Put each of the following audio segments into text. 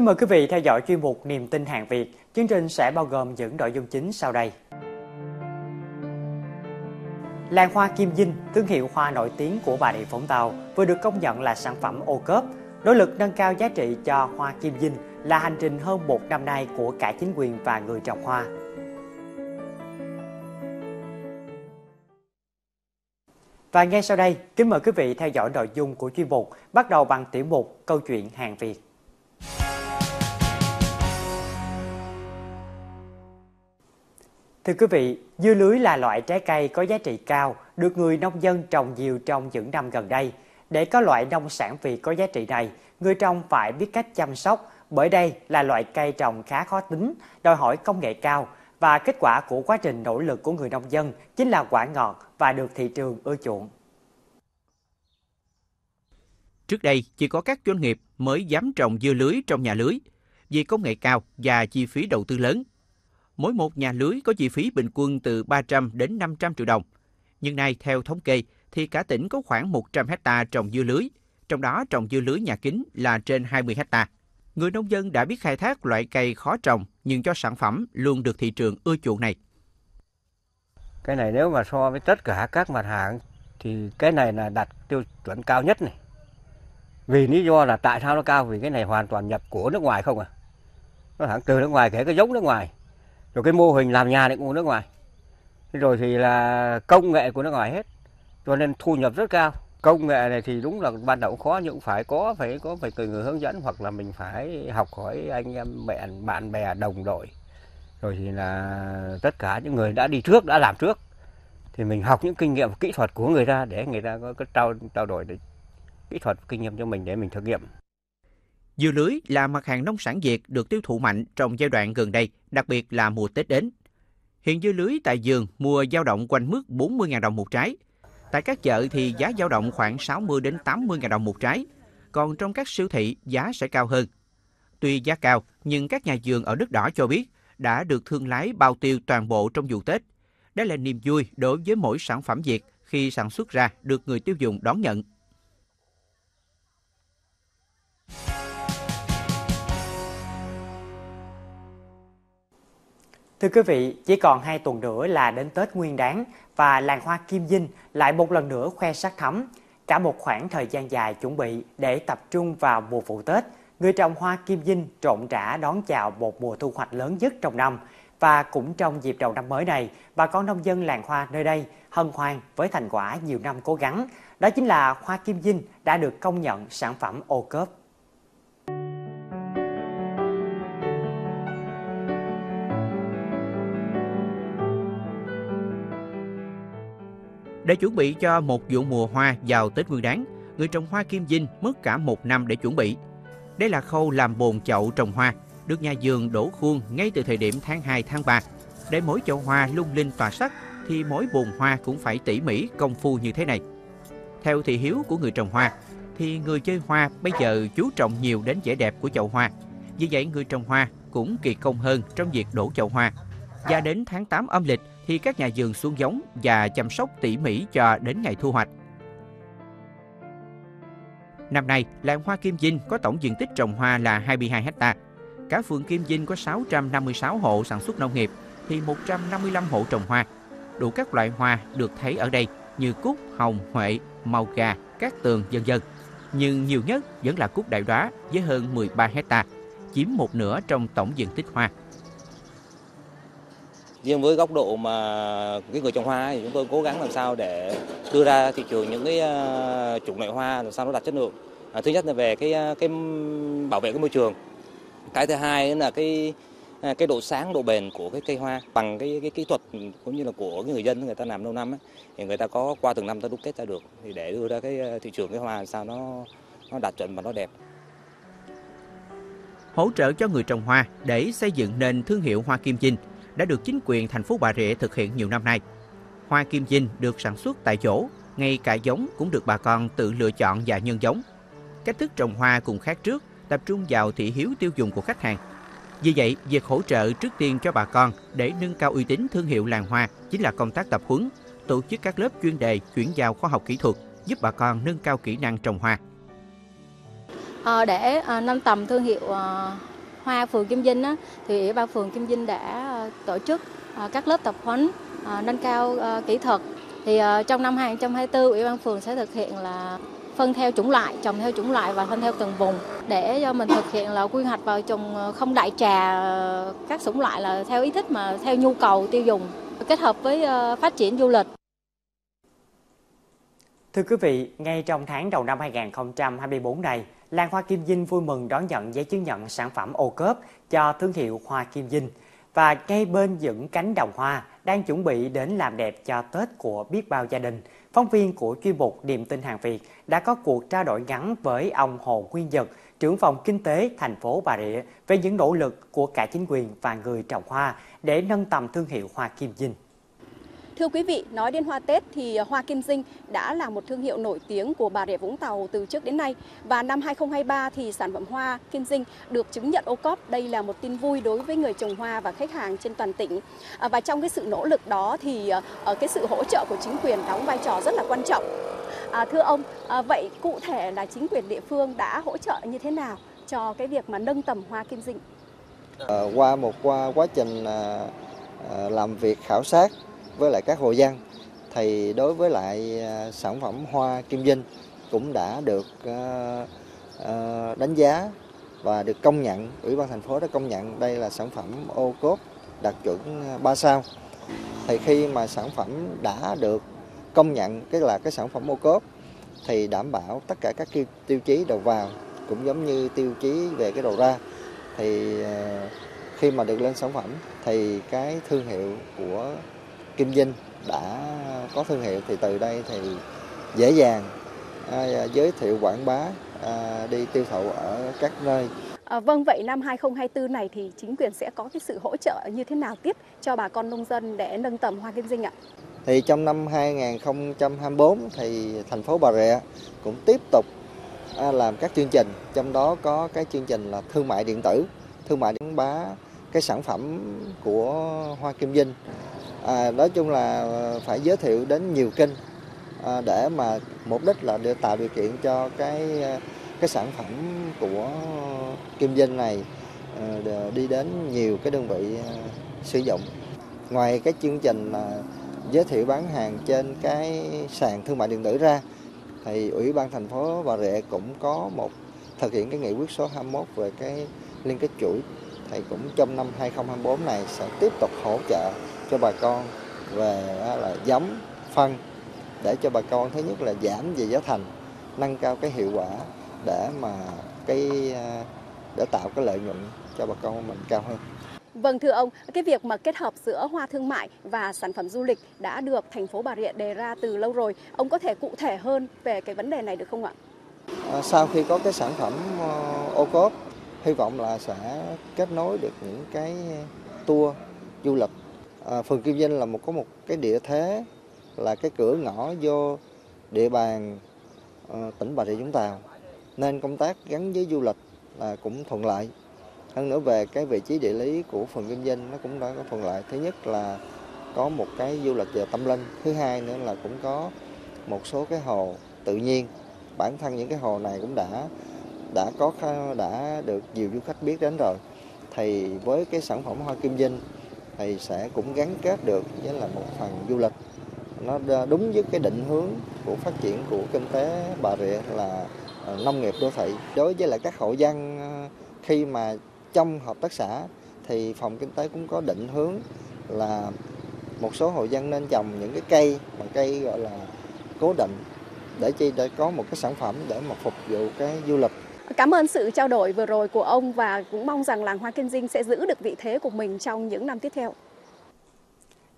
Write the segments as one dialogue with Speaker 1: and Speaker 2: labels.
Speaker 1: Kính mời quý vị theo dõi chuyên mục Niềm tin hàng Việt. Chương trình sẽ bao gồm những nội dung chính sau đây. Làng hoa Kim Dinh, thương hiệu hoa nổi tiếng của Bà Rịa Vũng Tàu, vừa được công nhận là sản phẩm ô cốp. Nỗ lực nâng cao giá trị cho hoa Kim Dinh là hành trình hơn một năm nay của cả chính quyền và người trồng hoa. Và ngay sau đây, kính mời quý vị theo dõi nội dung của chuyên mục, bắt đầu bằng tiểu mục Câu chuyện hàng Việt. Thưa quý vị, dưa lưới là loại trái cây có giá trị cao, được người nông dân trồng nhiều trong những năm gần đây. Để có loại nông sản Việt có giá trị này, người trồng phải biết cách chăm sóc, bởi đây là loại cây trồng khá khó tính, đòi hỏi công nghệ cao và kết quả của quá trình nỗ lực của người nông dân chính là quả ngọt và được thị trường ưa chuộng.
Speaker 2: Trước đây, chỉ có các doanh nghiệp mới dám trồng dưa lưới trong nhà lưới vì công nghệ cao và chi phí đầu tư lớn mỗi một nhà lưới có chi phí bình quân từ 300 đến 500 triệu đồng. Nhưng nay, theo thống kê, thì cả tỉnh có khoảng 100 hecta trồng dưa lưới, trong đó trồng dưa lưới nhà kính là trên 20 hecta. Người nông dân đã biết khai thác loại cây khó trồng nhưng cho sản phẩm luôn được thị trường ưa chuộng này.
Speaker 3: Cái này nếu mà so với tất cả các mặt hàng thì cái này là đặt tiêu chuẩn cao nhất này. Vì lý do là tại sao nó cao? Vì cái này hoàn toàn nhập của nước ngoài không à. Nó hẳn từ nước ngoài kể cái giống nước ngoài rồi cái mô hình làm nhà này cũng của nước ngoài. Rồi thì là công nghệ của nước ngoài hết. Cho nên thu nhập rất cao. Công nghệ này thì đúng là ban đầu khó, nhưng phải có phải có phải từ người hướng dẫn, hoặc là mình phải học hỏi anh em bạn bạn bè, đồng đội. Rồi thì là tất cả những người đã đi trước, đã làm trước, thì mình học những kinh nghiệm, kỹ thuật của người ta để người ta có cái trao trao đổi để kỹ thuật, kinh nghiệm cho mình để mình thực nghiệm.
Speaker 2: Dưa lưới là mặt hàng nông sản Việt được tiêu thụ mạnh trong giai đoạn gần đây, đặc biệt là mùa Tết đến. Hiện dưa lưới tại vườn mua dao động quanh mức 40.000 đồng một trái. Tại các chợ thì giá dao động khoảng 60 đến 80.000 đồng một trái. Còn trong các siêu thị giá sẽ cao hơn. Tuy giá cao, nhưng các nhà vườn ở đất đỏ cho biết đã được thương lái bao tiêu toàn bộ trong vụ Tết. Đây là niềm vui đối với mỗi sản phẩm Việt khi sản xuất ra được người tiêu dùng đón nhận.
Speaker 1: Thưa quý vị, chỉ còn 2 tuần nữa là đến Tết Nguyên Đán và làng hoa Kim Dinh lại một lần nữa khoe sắc thắm. Cả một khoảng thời gian dài chuẩn bị để tập trung vào mùa vụ Tết, người trồng hoa Kim Dinh trộn trả đón chào một mùa thu hoạch lớn nhất trong năm. Và cũng trong dịp đầu năm mới này, bà con nông dân làng hoa nơi đây hân hoan với thành quả nhiều năm cố gắng. Đó chính là hoa Kim Dinh đã được công nhận sản phẩm ô cốp
Speaker 2: Để chuẩn bị cho một vụ mùa hoa vào Tết Nguyên Đán, người trồng hoa kim dinh mất cả một năm để chuẩn bị. Đây là khâu làm bồn chậu trồng hoa, được nhà vườn đổ khuôn ngay từ thời điểm tháng 2 tháng 3. Để mỗi chậu hoa lung linh tỏa sắc thì mỗi bồn hoa cũng phải tỉ mỉ công phu như thế này. Theo thị hiếu của người trồng hoa, thì người chơi hoa bây giờ chú trọng nhiều đến vẻ đẹp của chậu hoa. Vì vậy người trồng hoa cũng kỳ công hơn trong việc đổ chậu hoa. Và đến tháng 8 âm lịch thì các nhà vườn xuống giống và chăm sóc tỉ mỉ cho đến ngày thu hoạch. Năm nay, làng hoa Kim Vinh có tổng diện tích trồng hoa là 22 hecta. Cả phường Kim Vinh có 656 hộ sản xuất nông nghiệp thì 155 hộ trồng hoa. Đủ các loại hoa được thấy ở đây như cúc, hồng, huệ, màu gà, cát tường, vân vân. Nhưng nhiều nhất vẫn là cúc đại đóa với hơn 13 hecta, chiếm một nửa trong tổng diện tích hoa
Speaker 4: riêng với góc độ mà cái người trồng hoa thì chúng tôi cố gắng làm sao để đưa ra thị trường những cái ờ, chủng loại hoa làm sao nó đạt chất lượng. À, thứ nhất là về cái ờ, cái bảo vệ cái môi trường. Cái thứ hai là cái ờ, cái độ sáng độ bền của cái cây hoa bằng cái cái kỹ thuật cũng như là của người dân người ta làm lâu năm ấy, thì người ta có qua từng năm ta đúc kết ra được thì để đưa ra cái thị trường cái hoa làm sao nó nó đạt chuẩn và nó đẹp.
Speaker 2: Hỗ trợ cho người trồng hoa để xây dựng nền thương hiệu hoa kim chinh đã được chính quyền thành phố Bà Rịa thực hiện nhiều năm nay. Hoa kim dinh được sản xuất tại chỗ, ngay cả giống cũng được bà con tự lựa chọn và nhân giống. Cách thức trồng hoa cũng khác trước, tập trung vào thị hiếu tiêu dùng của khách hàng. Vì vậy, việc hỗ trợ trước tiên cho bà con để nâng cao uy tín thương hiệu làng hoa chính là công tác tập huấn, tổ chức các lớp chuyên đề chuyển giao khoa học kỹ thuật giúp bà con nâng cao kỹ năng trồng hoa.
Speaker 5: À, để à, nâng tầm thương hiệu à, hoa phường Kim Dinh á, thì Ủy ban phường Kim Dinh đã ờ, tổ chức ờ, các lớp tập huấn ờ, nâng cao kỹ thuật. Thì trong năm 2024 Ủy ban phường sẽ thực hiện là phân theo chủng loại, trồng theo chủng loại và phân theo từng vùng để cho mình thực hiện là quy hoạch vào trồng không đại trà các chủng loại là theo ý thích mà theo nhu cầu tiêu dùng kết hợp với phát triển du lịch.
Speaker 1: Thưa quý vị, ngay trong tháng đầu năm 2024 này, Làng Hoa Kim Dinh vui mừng đón nhận giấy chứng nhận sản phẩm ô cốp cho thương hiệu Hoa Kim Dinh. Và ngay bên những cánh đồng hoa đang chuẩn bị đến làm đẹp cho Tết của biết bao gia đình, phóng viên của chuyên mục Điềm tin hàng Việt đã có cuộc trao đổi ngắn với ông Hồ Nguyên Nhật, trưởng phòng kinh tế thành phố Bà Rịa về những nỗ lực của cả chính quyền và người trồng hoa để nâng tầm thương hiệu Hoa Kim Dinh.
Speaker 6: Thưa quý vị, nói đến hoa Tết thì hoa Kim Dinh đã là một thương hiệu nổi tiếng của Bà Rịa Vũng Tàu từ trước đến nay. Và năm 2023 thì sản phẩm hoa Kim Dinh được chứng nhận ô cóp. Đây là một tin vui đối với người trồng hoa và khách hàng trên toàn tỉnh. À, và trong cái sự nỗ lực đó thì ờ, cái sự hỗ trợ của chính quyền đóng vai trò rất là quan trọng. À, thưa ông, à, vậy cụ thể là chính quyền địa phương đã hỗ trợ như thế nào cho cái việc mà nâng tầm hoa Kim Dinh?
Speaker 7: À, qua một qua quá trình à, à làm việc khảo sát với lại các hộ dân thì đối với lại à, sản phẩm hoa kim dinh cũng đã được à, à, đánh giá và được công nhận, ủy ban thành phố đã công nhận đây là sản phẩm ô cốp đạt chuẩn 3 sao. Thì khi mà sản phẩm đã được công nhận cái là cái sản phẩm ô cốp thì đảm bảo tất cả các tiêu chí đầu vào cũng giống như tiêu chí về cái đầu ra. Thì khi mà được lên sản phẩm thì cái thương hiệu của Kim Vinh đã có thương hiệu thì từ đây thì dễ dàng à, giới thiệu quảng bá à, đi tiêu thụ ở các nơi.
Speaker 6: À, vâng, vậy năm 2024 này thì chính quyền sẽ có cái sự hỗ trợ như thế nào tiếp cho bà con nông dân để nâng tầm hoa kim dinh ạ?
Speaker 7: Thì trong năm 2024 thì thành phố Bà Rịa cũng tiếp tục à, làm các chương trình, trong đó có cái chương trình là thương mại điện tử, thương mại quảng bá cái sản phẩm của hoa kim dinh à, nói chung là ờ, phải giới thiệu đến nhiều kênh à, để mà mục đích là để tạo điều kiện cho cái ờ, cái sản phẩm của kim dinh này à, đi đến nhiều cái đơn vị à, sử dụng. Ngoài cái chương trình là giới thiệu bán hàng trên cái sàn thương mại điện tử ra thì ủy ban thành phố Bà Rịa cũng có một thực hiện cái nghị quyết số 21 về cái liên kết chuỗi thì cũng trong năm 2024 này sẽ tiếp tục hỗ trợ cho bà con về là giống phân để cho bà con thứ nhất là giảm về giá thành nâng cao cái hiệu quả để mà cái để tạo cái lợi nhuận cho bà con mình cao hơn.
Speaker 6: Vâng thưa ông, cái việc mà kết hợp giữa hoa thương mại và sản phẩm du lịch đã được thành phố Bà Rịa đề ra từ lâu rồi. Ông có thể cụ thể hơn về cái vấn đề này được không ạ?
Speaker 7: À, sau khi có cái sản phẩm uh, ô cốp, hy vọng là sẽ kết nối được những cái tour du lịch À, phường Kim Vinh là một có một cái địa thế là cái cửa ngõ vô địa bàn à, tỉnh Bà Rịa Vũng Tàu. Nên công tác gắn với du lịch là cũng thuận lợi. Hơn nữa về cái vị trí địa lý của phường Kim Vinh nó cũng đã có thuận lợi. Thứ nhất là có một cái du lịch về tâm linh. Thứ hai nữa là cũng có một số cái hồ tự nhiên. Bản thân những cái hồ này cũng đã đã có đã được nhiều du khách biết đến rồi. Thì với cái sản phẩm hoa kim dinh thì sẽ cũng gắn kết được với là một phần du lịch. Nó đúng với cái định hướng của phát triển của kinh tế Bà Rịa là ờ, nông nghiệp đô thị. Đối với lại các hộ dân ờ, khi mà trong hợp tác xã thì phòng kinh tế cũng có định hướng là một số hộ dân nên trồng những cái cây mà cây gọi là cố định để chi để có một cái sản phẩm để mà phục vụ cái du lịch.
Speaker 6: Cảm ơn sự trao đổi vừa rồi của ông và cũng mong rằng làng hoa kinh Dinh sẽ giữ được vị thế của mình trong những năm tiếp theo.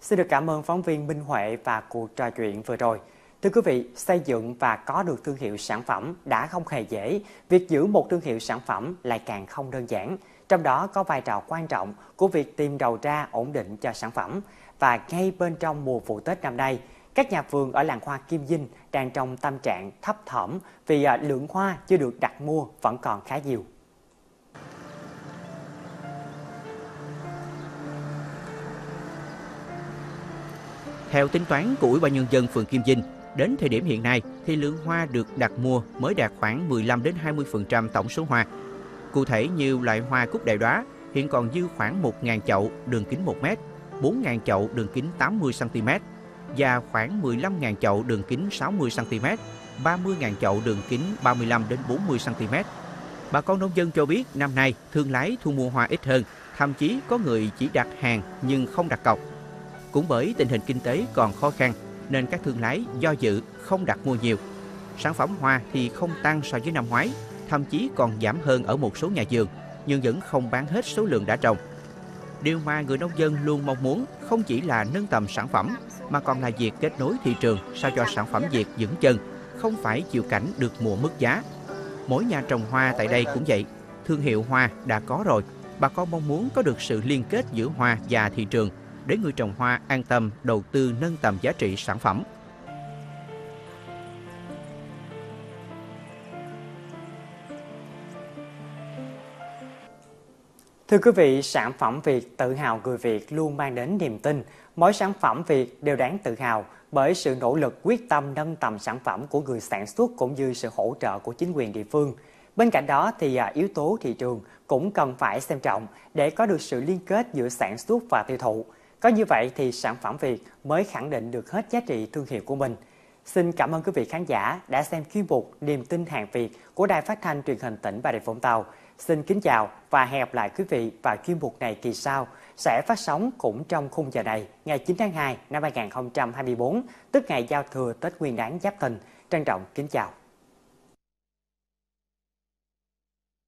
Speaker 1: Xin được cảm ơn phóng viên Minh Huệ và cuộc trò chuyện vừa rồi. Thưa quý vị, xây dựng và có được thương hiệu sản phẩm đã không hề dễ. Việc giữ một thương hiệu sản phẩm lại càng không đơn giản. Trong đó có vai trò quan trọng của việc tìm đầu ra ổn định cho sản phẩm. Và ngay bên trong mùa vụ Tết năm nay, các nhà vườn ở làng hoa Kim Dinh đang trong tâm trạng thấp thỏm vì à, lượng hoa chưa được đặt mua vẫn còn khá nhiều.
Speaker 2: Theo tính toán của Ủy ban nhân dân phường Kim Dinh, đến thời điểm hiện nay thì lượng hoa được đặt mua mới đạt khoảng 15 đến 20% tổng số hoa. Cụ thể như loại hoa cúc đại đóa hiện còn dư khoảng 1.000 chậu đường kính 1 m, 4.000 chậu đường kính 80 cm và khoảng 15.000 chậu đường kính 60 cm, 30.000 chậu đường kính 35 đến 40 cm. Bà con nông dân cho biết năm nay thương lái thu mua hoa ít hơn, thậm chí có người chỉ đặt hàng nhưng không đặt cọc. Cũng bởi tình hình kinh tế còn khó khăn nên các thương lái do dự không đặt mua nhiều. Sản phẩm hoa thì không tăng so với năm ngoái, thậm chí còn giảm hơn ở một số nhà vườn, nhưng vẫn không bán hết số lượng đã trồng. Điều mà người nông dân luôn mong muốn không chỉ là nâng tầm sản phẩm mà còn là việc kết nối thị trường sao cho sản phẩm Việt vững chân, không phải chịu cảnh được mùa mất giá. Mỗi nhà trồng hoa tại đây cũng vậy, thương hiệu hoa đã có rồi, bà con mong muốn có được sự liên kết giữa hoa và thị trường để người trồng hoa an tâm đầu tư nâng tầm giá trị sản phẩm.
Speaker 1: Thưa quý vị, sản phẩm Việt tự hào người Việt luôn mang đến niềm tin. Mỗi sản phẩm Việt đều đáng tự hào bởi sự nỗ lực quyết tâm nâng tầm sản phẩm của người sản xuất cũng như sự hỗ trợ của chính quyền địa phương. Bên cạnh đó thì à, yếu tố thị trường cũng cần phải xem trọng để có được sự liên kết giữa sản xuất và tiêu thụ. Có như vậy thì sản phẩm Việt mới khẳng định được hết giá trị thương hiệu của mình. Xin cảm ơn quý vị khán giả đã xem chuyên mục Niềm tin hàng Việt của Đài Phát thanh Truyền hình tỉnh Bà Rịa Vũng Tàu. Xin kính chào và hẹn gặp lại quý vị vào chuyên mục này kỳ sau sẽ phát sóng cũng trong khung giờ này ngày 9 tháng 2 năm 2024, tức ngày giao thừa Tết Nguyên đán Giáp Thìn. Trân trọng kính chào.